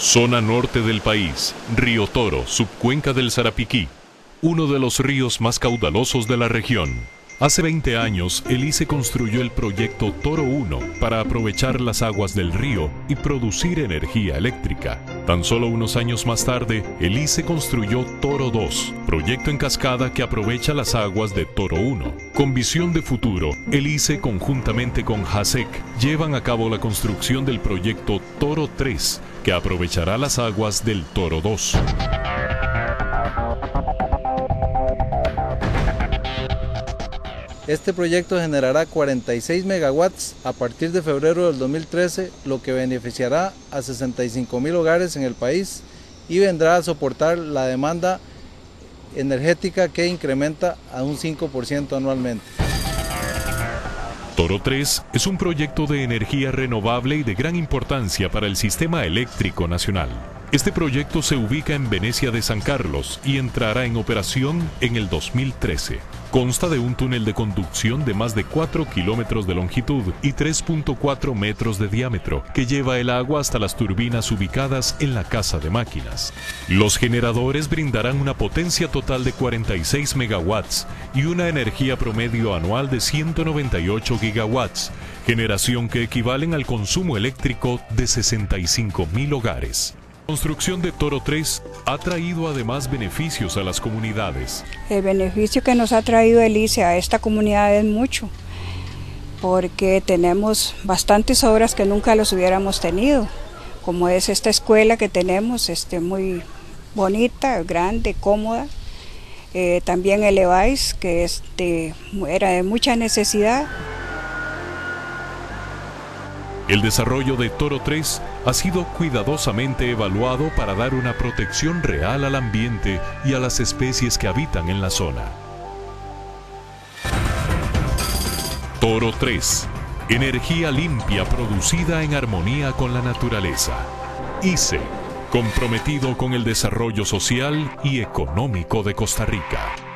Zona norte del país, Río Toro, subcuenca del Sarapiquí, uno de los ríos más caudalosos de la región. Hace 20 años, el ICE construyó el proyecto Toro 1 para aprovechar las aguas del río y producir energía eléctrica. Tan solo unos años más tarde, el ICE construyó Toro 2, proyecto en cascada que aprovecha las aguas de Toro 1. Con visión de futuro, el ICE conjuntamente con JASEC llevan a cabo la construcción del proyecto Toro 3, que aprovechará las aguas del Toro 2. Este proyecto generará 46 megawatts a partir de febrero del 2013, lo que beneficiará a 65 mil hogares en el país y vendrá a soportar la demanda energética que incrementa a un 5% anualmente. Toro 3 es un proyecto de energía renovable y de gran importancia para el sistema eléctrico nacional. Este proyecto se ubica en Venecia de San Carlos y entrará en operación en el 2013. Consta de un túnel de conducción de más de 4 kilómetros de longitud y 3.4 metros de diámetro que lleva el agua hasta las turbinas ubicadas en la casa de máquinas. Los generadores brindarán una potencia total de 46 megawatts y una energía promedio anual de 198 gigawatts, generación que equivalen al consumo eléctrico de 65 mil hogares. La construcción de Toro 3 ha traído además beneficios a las comunidades. El beneficio que nos ha traído el ICE a esta comunidad es mucho, porque tenemos bastantes obras que nunca los hubiéramos tenido, como es esta escuela que tenemos, este, muy bonita, grande, cómoda. Eh, también el EVAIS, que este, era de mucha necesidad. El desarrollo de Toro 3 ha sido cuidadosamente evaluado para dar una protección real al ambiente y a las especies que habitan en la zona. Toro 3. Energía limpia producida en armonía con la naturaleza. ICE. Comprometido con el desarrollo social y económico de Costa Rica.